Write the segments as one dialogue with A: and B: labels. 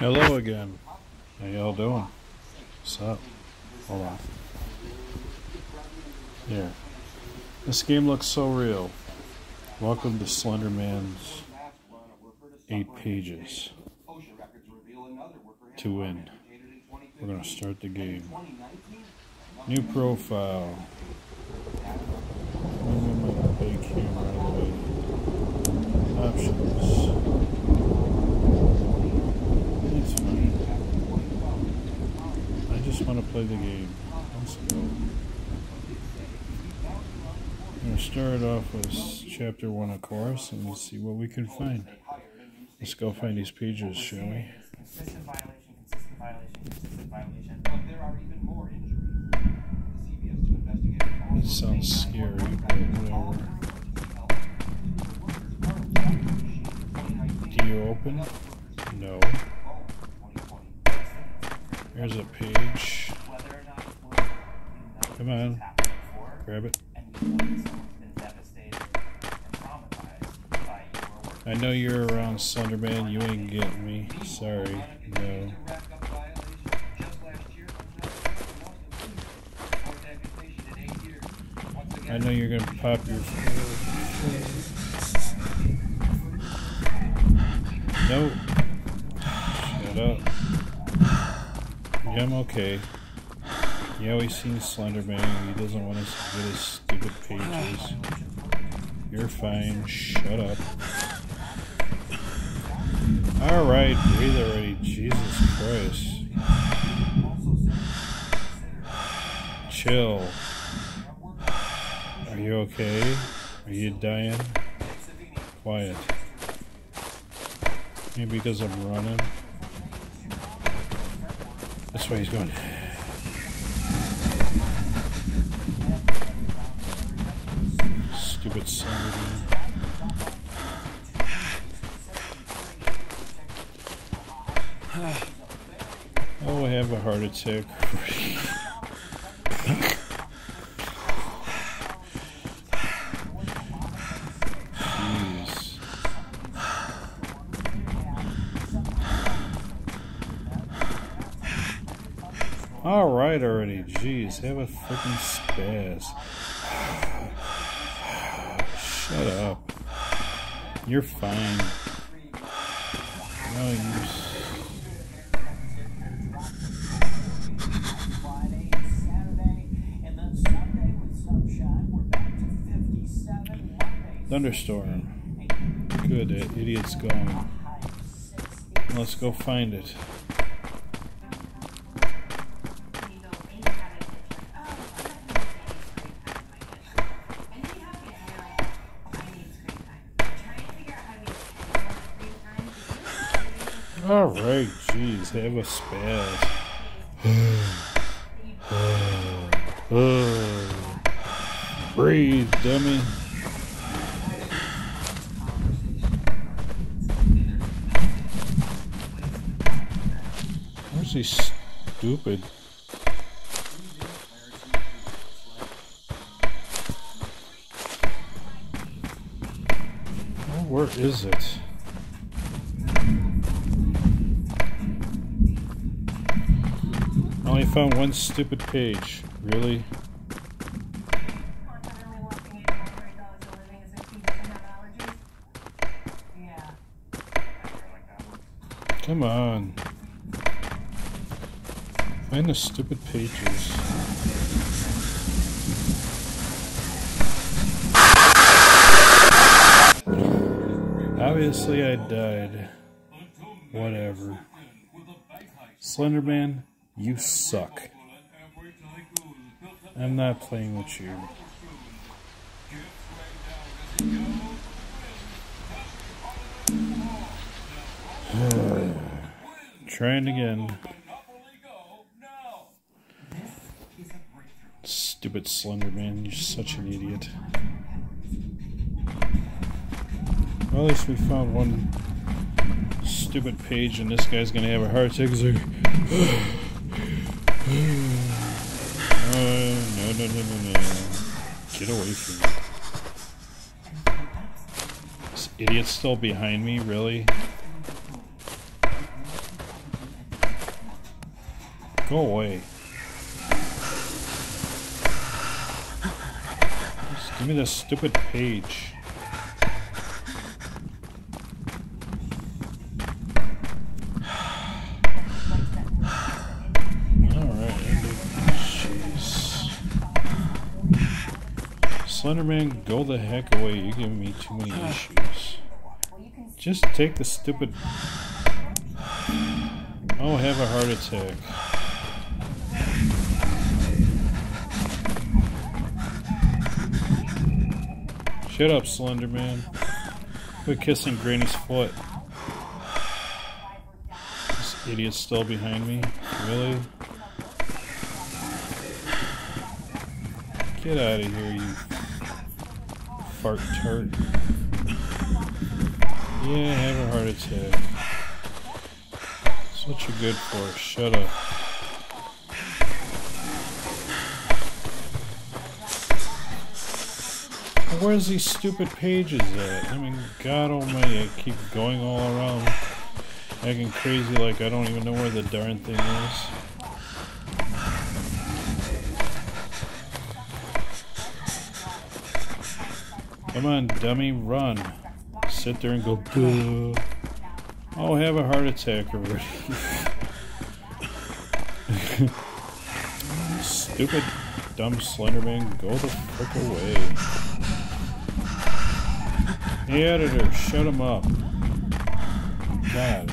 A: Hello again. How y'all doing? What's up? Hold on. Here. This game looks so real. Welcome to Slenderman's eight pages. To win. We're gonna start the game. New profile. Big camera out of the way. Options. It's fine. I just want to play the game. Let's go. I'm going to start off with chapter one, of course, and see what we can find. Let's go find these pages, shall we?
B: Consistent violation, consistent violation, consistent violation. But there are even more injuries. The CBS two investigators
A: It sounds scary, but whatever. Do you open? No. Oh, There's a page.
B: Whether or not it's worth it, we know
A: Come on.
B: has happened before,
A: Grab it.
B: and we know that someone's been devastated and traumatized by your work.
A: I know you're around Slenderman. You ain't getting me. Sorry. No.
B: Racked up violations just last year. Fourth accusation in eight years. Once again,
A: I know you're gonna pop your. Nope. Shut up. Yeah, I'm okay. You always seen Slenderman. He doesn't want us to get his stupid pages. You're fine. Shut up. Alright, breathe already. Jesus Christ. Chill. Are you okay? Are you dying? Quiet. Maybe because I'm running. That's why he's going. Stupid Slenderman. Oh, I have a heart attack. Jeez. All right, already. Jeez, have a freaking spaz. Shut up. You're fine. No, you. s-
C: Friday and Saturday, and then Sunday with sunshine. We're back to 57 Monday.
A: Thunderstorm. Good, idiot's gone.
C: High of 60.
A: Let's go find it. All right, jeez, have a spaz. Breathe, dummy. He stupid? Oh, where is it? I only found one stupid page. Really? Come on. Find the stupid pages. Obviously, I died. Whatever. Slenderman, you suck. I'm not playing with you. Trying again. Stupid Slender Man. you're such an idiot. Well, at least we found one stupid page, and this guy's gonna have a heart attack. Like, oh, no, no, no, no, no. Get away from me. This idiot's still behind me, really? Go away. Just give me this stupid page. Slenderman, go the heck away. You're giving me too many issues. Just take the stupid. Oh, have a heart attack. Shut up, Slender Slenderman. Quit kissing Granny's foot. This idiot's still behind me. Really? Get out of here, you fart tart. Yeah, have a heart attack. That's what you're good for. Shut up. Where's these stupid pages at? I mean, God almighty, I keep going all around acting crazy like I don't even know where the darn thing is. Come on, dummy, run. Sit there and go, Duh. Oh, have a heart attack already. Stupid, dumb Slenderman, go the frick away. Hey, editor, shut him up. God.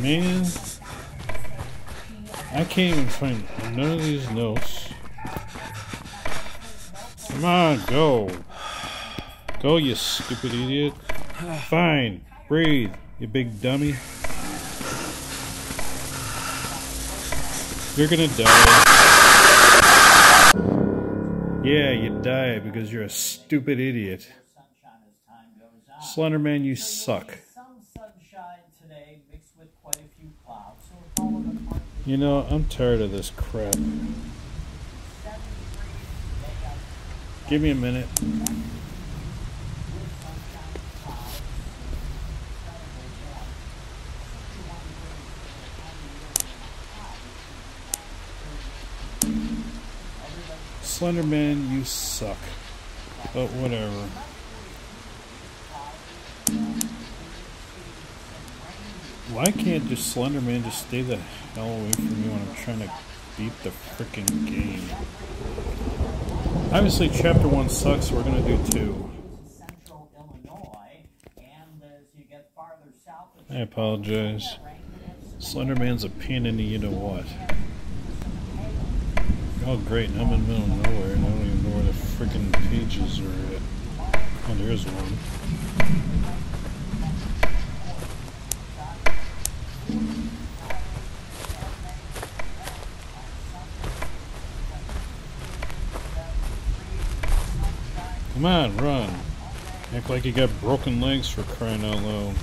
A: Man, I can't even find none of these notes. Come on, go. Go, you stupid idiot. Fine. Breathe, you big dummy. You're gonna die. Yeah, you die because you're a stupid idiot. Slenderman, you suck. You know, I'm tired of this crap.
C: 70 degrees. Today got
A: Give me a minute.
C: with sunshine and clouds. Incredibly warm. 61 degrees for the time of year when it's hot. Everybody
A: Slenderman, you suck. But whatever. Why can't just Slenderman just stay the hell away from me when I'm trying to beat the freaking game? Obviously, chapter one sucks. We're gonna do two. I apologize. Slenderman's a pain in the you know what. Oh great, I'm in the middle of nowhere and I don't even know where the freaking pages are at. Oh, there's one. Come on, run. Act like you got broken legs for crying out loud.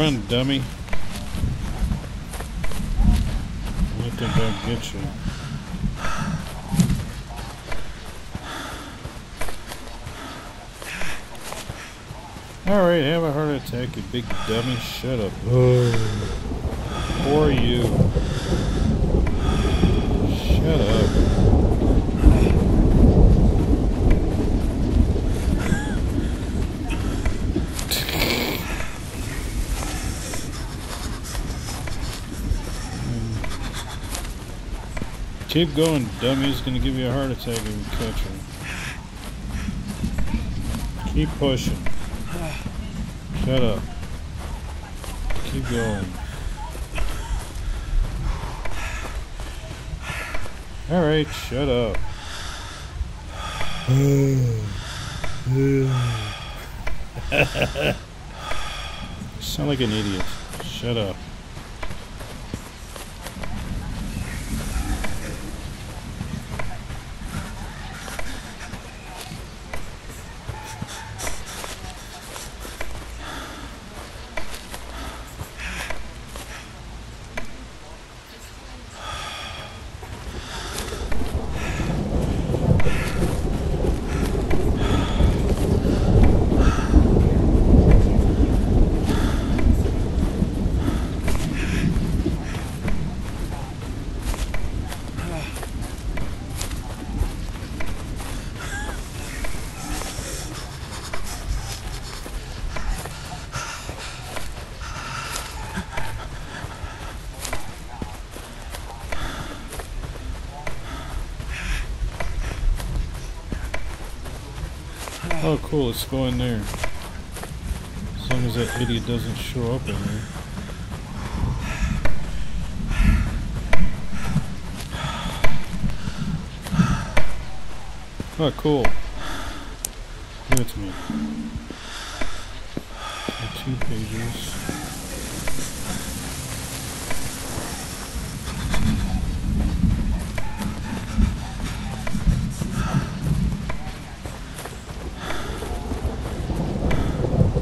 A: Run, dummy. Let them dog get you. Alright, have a heart attack, you big dummy. Shut up. Or you. Shut up. Keep going, dummy. He's gonna give you a heart attack if you catch him. Keep pushing. Shut up. Keep going. Alright, shut up. Sound like an idiot. Shut up. Oh, cool. Let's go in there. As long as that idiot doesn't show up in there. Oh, cool. Give it to me. Two pages.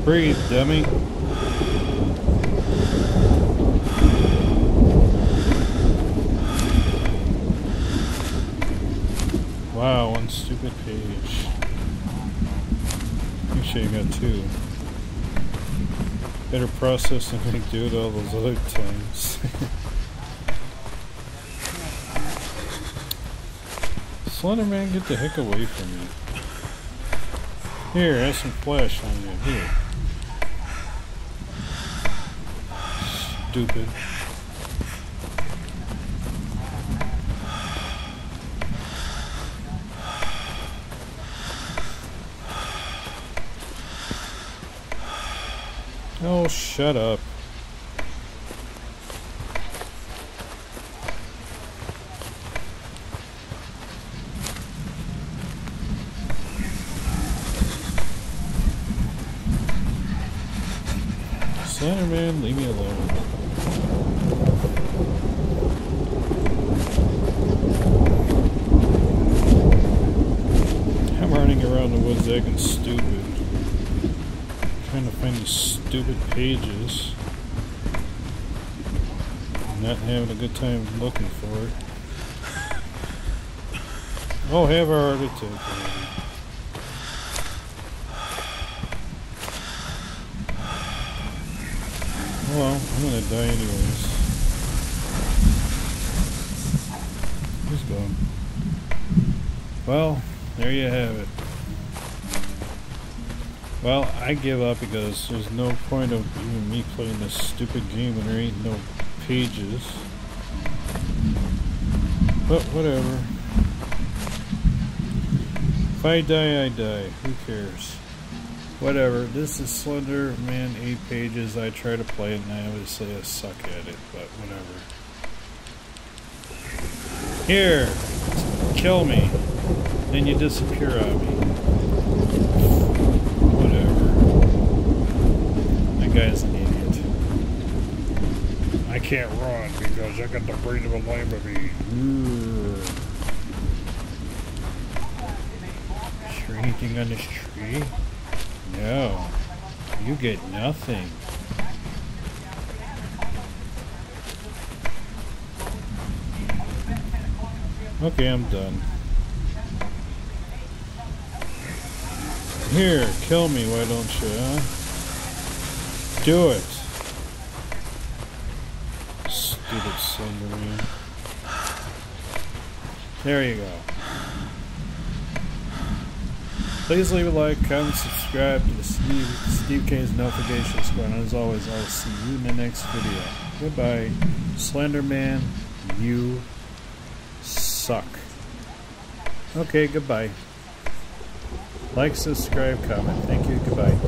A: Breathe, dummy. Wow, one stupid page. Make sure you got two. Better process than we do it all those other times. Slender Man, get the heck away from me. Here, have some flesh on you. Here. Stupid. Oh, shut up. Slenderman, leave me alone. I'm running around the woods acting stupid. Trying to find these stupid pages. Not having a good time looking for it. Oh, have our attack Well, I'm gonna die anyways. He's. Well, there you have it. Well, I give up because there's no point of even me playing this stupid game when there ain't no pages. But whatever. If I die, I die. Who cares? Whatever. This is Slender Man 8 pages. I try to play it and I obviously I suck at it, but whatever. Here! Kill me. Then you disappear on me. Whatever. That guy's an idiot. I can't run because I got the brain of a lamb. Is there anything on this tree? No. You get nothing. Okay, I'm done. Here, kill me, why don't you, huh? Do it. Stupid Slenderman. There you go. Please leave a like, comment, subscribe to the Steve, Steve K's Notification Squad. And as always, I'll see you in the next video. Goodbye. Slenderman, you suck. Okay, goodbye. Like, subscribe, comment. Thank you. Goodbye.